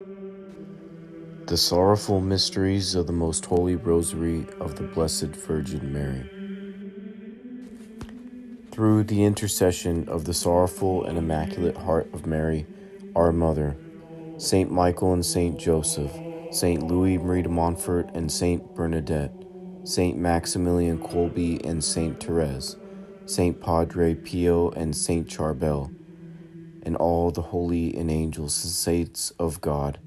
The Sorrowful Mysteries of the Most Holy Rosary of the Blessed Virgin Mary. Through the intercession of the sorrowful and immaculate heart of Mary, our Mother, Saint Michael and Saint Joseph, Saint Louis Marie de Montfort and Saint Bernadette, Saint Maximilian Kolbe and Saint Therese, Saint Padre Pio and Saint Charbel, and all the holy and angels and saints of God,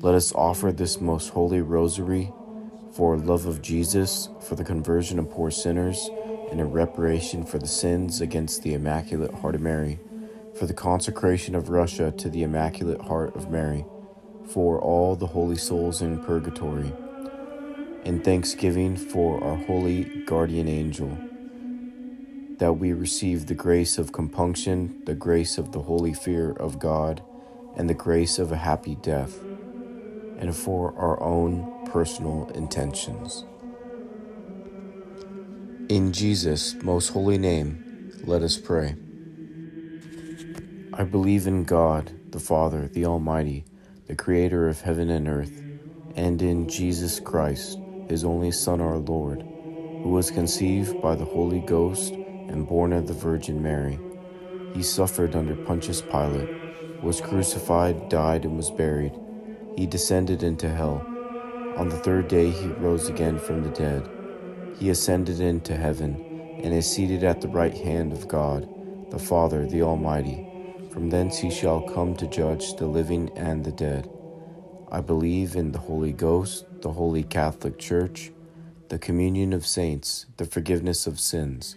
let us offer this most holy rosary for love of Jesus, for the conversion of poor sinners, and in reparation for the sins against the Immaculate Heart of Mary for the consecration of Russia to the Immaculate Heart of Mary, for all the holy souls in purgatory, and thanksgiving for our holy guardian angel, that we receive the grace of compunction, the grace of the holy fear of God, and the grace of a happy death, and for our own personal intentions. In Jesus' most holy name, let us pray. I believe in God, the Father, the Almighty, the Creator of heaven and earth, and in Jesus Christ, His only Son, our Lord, who was conceived by the Holy Ghost and born of the Virgin Mary. He suffered under Pontius Pilate, was crucified, died, and was buried. He descended into hell. On the third day, he rose again from the dead. He ascended into heaven and is seated at the right hand of God, the Father, the Almighty. From thence he shall come to judge the living and the dead. I believe in the Holy Ghost, the Holy Catholic Church, the communion of saints, the forgiveness of sins,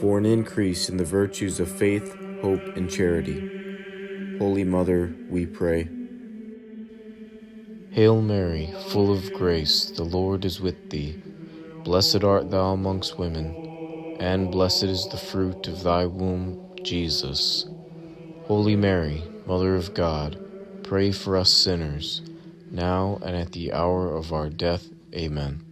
For an increase in the virtues of faith, hope, and charity, Holy Mother, we pray. Hail Mary, full of grace, the Lord is with thee. Blessed art thou amongst women and blessed is the fruit of thy womb, Jesus. Holy Mary, Mother of God, pray for us sinners, now and at the hour of our death. Amen.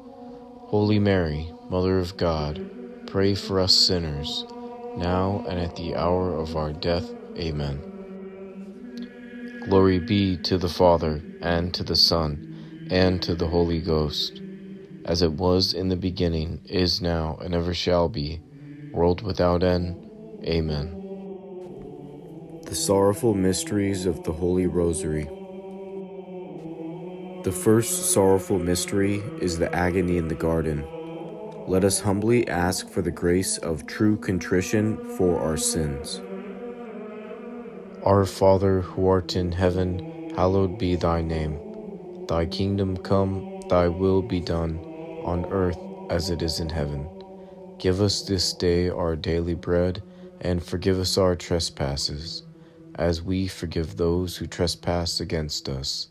Holy Mary, Mother of God, pray for us sinners, now and at the hour of our death. Amen. Glory be to the Father, and to the Son, and to the Holy Ghost as it was in the beginning, is now, and ever shall be, world without end. Amen. The Sorrowful Mysteries of the Holy Rosary. The first sorrowful mystery is the agony in the garden. Let us humbly ask for the grace of true contrition for our sins. Our Father, who art in heaven, hallowed be thy name. Thy kingdom come, thy will be done on earth as it is in heaven. Give us this day our daily bread, and forgive us our trespasses, as we forgive those who trespass against us.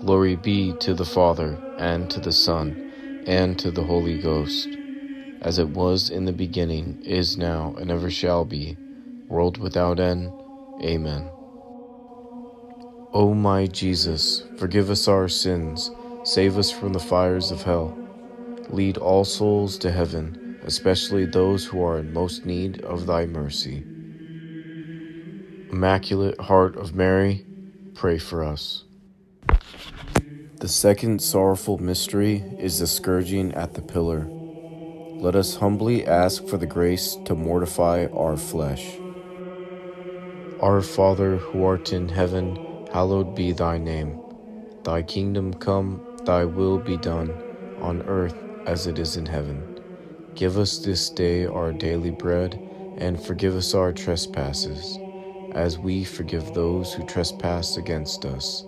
Glory be to the Father, and to the Son, and to the Holy Ghost, as it was in the beginning, is now, and ever shall be world without end. Amen. O my Jesus, forgive us our sins, save us from the fires of hell. Lead all souls to heaven, especially those who are in most need of thy mercy. Immaculate Heart of Mary, pray for us. The second sorrowful mystery is the scourging at the pillar. Let us humbly ask for the grace to mortify our flesh. Our Father, who art in heaven, hallowed be thy name. Thy kingdom come, thy will be done, on earth as it is in heaven. Give us this day our daily bread, and forgive us our trespasses, as we forgive those who trespass against us.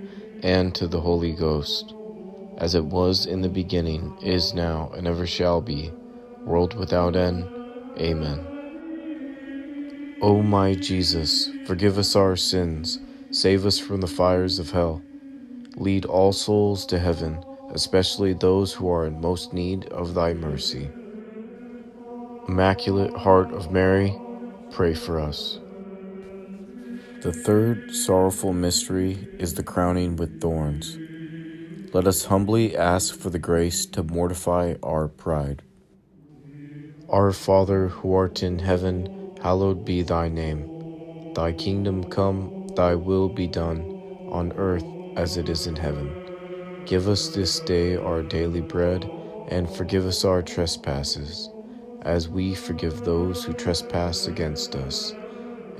and to the Holy Ghost, as it was in the beginning, is now, and ever shall be, world without end. Amen. O my Jesus, forgive us our sins, save us from the fires of hell, lead all souls to heaven especially those who are in most need of thy mercy. Immaculate Heart of Mary, pray for us. The third sorrowful mystery is the crowning with thorns. Let us humbly ask for the grace to mortify our pride. Our Father, who art in heaven, hallowed be thy name. Thy kingdom come, thy will be done, on earth as it is in heaven. Give us this day our daily bread, and forgive us our trespasses, as we forgive those who trespass against us.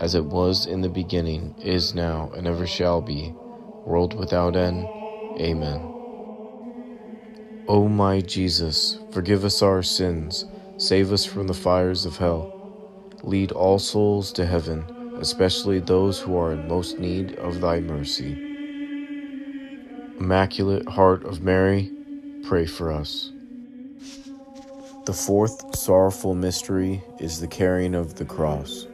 as it was in the beginning, is now, and ever shall be, world without end. Amen. O my Jesus, forgive us our sins, save us from the fires of hell. Lead all souls to heaven, especially those who are in most need of thy mercy. Immaculate Heart of Mary, pray for us. The fourth sorrowful mystery is the carrying of the cross.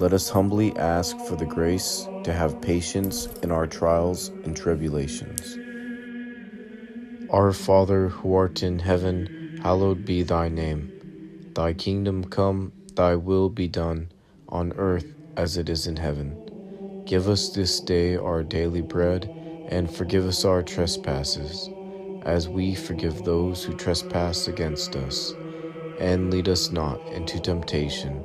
Let us humbly ask for the grace to have patience in our trials and tribulations. Our Father, who art in heaven, hallowed be thy name. Thy kingdom come, thy will be done, on earth as it is in heaven. Give us this day our daily bread, and forgive us our trespasses as we forgive those who trespass against us. And lead us not into temptation,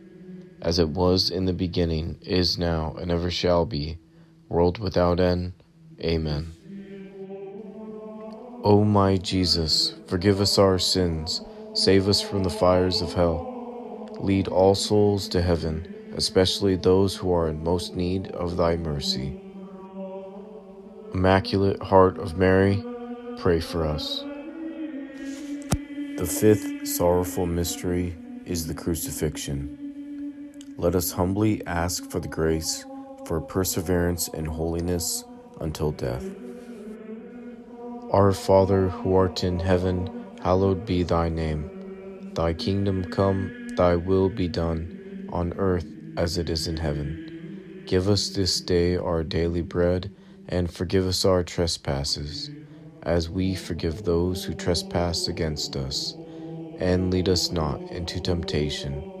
as it was in the beginning, is now, and ever shall be, world without end. Amen. O my Jesus, forgive us our sins, save us from the fires of hell. Lead all souls to heaven, especially those who are in most need of thy mercy. Immaculate Heart of Mary, pray for us. The fifth sorrowful mystery is the crucifixion. Let us humbly ask for the grace for perseverance in holiness until death. Our Father, who art in heaven, hallowed be thy name. Thy kingdom come, thy will be done, on earth as it is in heaven. Give us this day our daily bread, and forgive us our trespasses as we forgive those who trespass against us. And lead us not into temptation,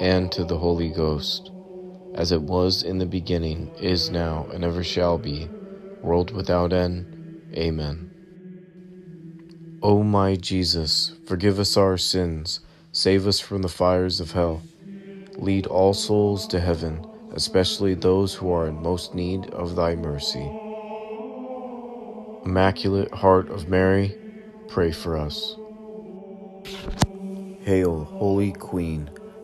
and to the Holy Ghost, as it was in the beginning, is now, and ever shall be, world without end. Amen. O my Jesus, forgive us our sins Save us from the fires of hell. Lead all souls to heaven, especially those who are in most need of thy mercy. Immaculate Heart of Mary, pray for us. Hail, Holy Queen,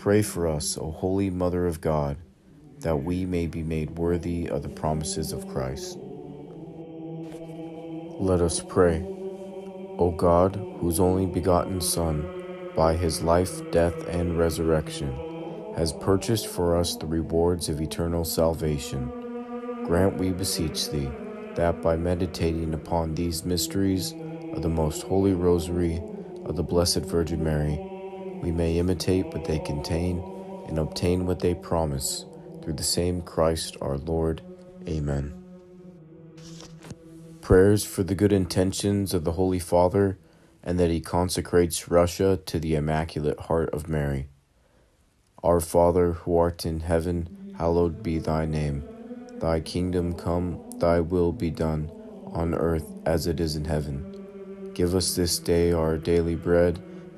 pray for us, O holy Mother of God, that we may be made worthy of the promises of Christ. Let us pray. O God, whose only begotten Son, by his life, death, and resurrection, has purchased for us the rewards of eternal salvation. Grant, we beseech thee, that by meditating upon these mysteries of the most holy rosary of the Blessed Virgin Mary, we may imitate what they contain and obtain what they promise, through the same Christ our Lord. Amen. Prayers for the good intentions of the Holy Father and that he consecrates Russia to the Immaculate Heart of Mary. Our Father, who art in heaven, hallowed be thy name. Thy kingdom come, thy will be done, on earth as it is in heaven. Give us this day our daily bread,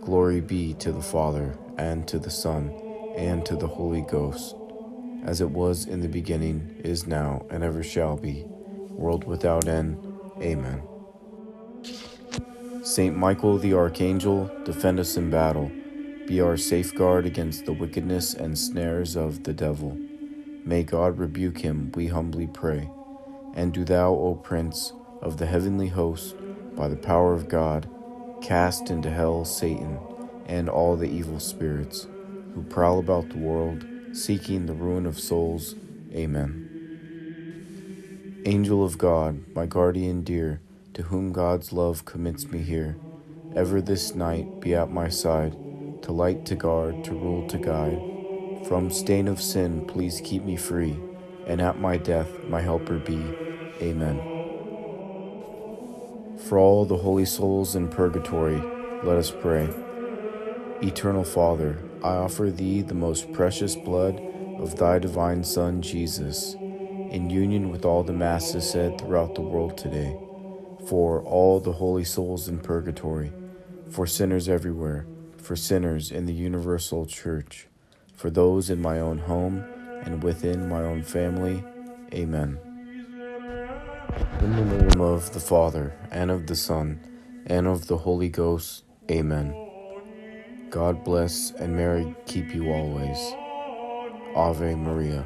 Glory be to the Father, and to the Son, and to the Holy Ghost, as it was in the beginning, is now, and ever shall be, world without end. Amen. Saint Michael the Archangel, defend us in battle. Be our safeguard against the wickedness and snares of the devil. May God rebuke him, we humbly pray. And do thou, O Prince of the heavenly host, by the power of God, cast into hell Satan and all the evil spirits who prowl about the world, seeking the ruin of souls. Amen. Angel of God, my guardian dear, to whom God's love commits me here. Ever this night be at my side, to light, to guard, to rule, to guide. From stain of sin, please keep me free, and at my death my helper be. Amen. For all the holy souls in purgatory, let us pray. Eternal Father, I offer thee the most precious blood of thy divine Son, Jesus, in union with all the Masses said throughout the world today for all the holy souls in purgatory, for sinners everywhere, for sinners in the universal church, for those in my own home and within my own family. Amen. In the name of the Father, and of the Son, and of the Holy Ghost. Amen. God bless and Mary keep you always. Ave Maria.